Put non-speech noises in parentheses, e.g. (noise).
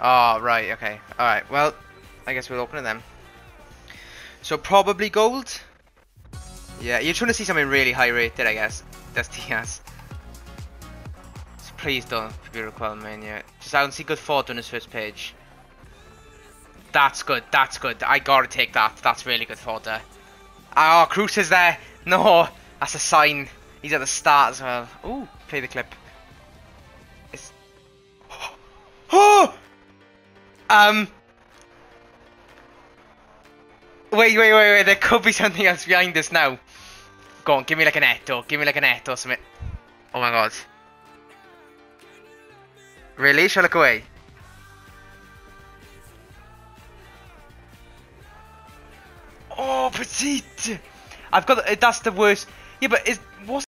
Oh, right, okay. Alright, well, I guess we'll open it then. So probably gold? Yeah, you're trying to see something really high rated, I guess. That's (laughs) Diaz. So please don't be requirement yet. Just I don't see good photo on his first page. That's good, that's good. I gotta take that. That's really good photo. Oh, ah, Cruz is there. No, that's a sign. He's at the start as well. Ooh, play the clip. Um... Wait, wait, wait, wait. There could be something else behind this now. Go on, give me like an Eto'o. Give me like an or something. Oh my god. Really? Shall I look away? Oh, Petit! I've got. That's the worst. Yeah, but is what's